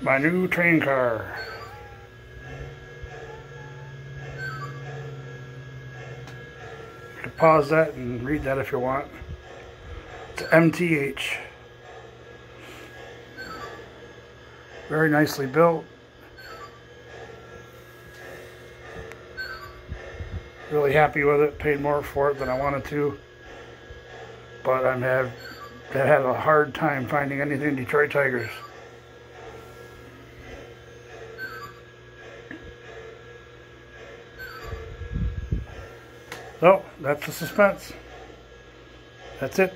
my new train car. You can pause that and read that if you want. It's MTH. Very nicely built. Really happy with it. Paid more for it than I wanted to. But I'm have had a hard time finding anything Detroit Tigers. So, that's the suspense. That's it.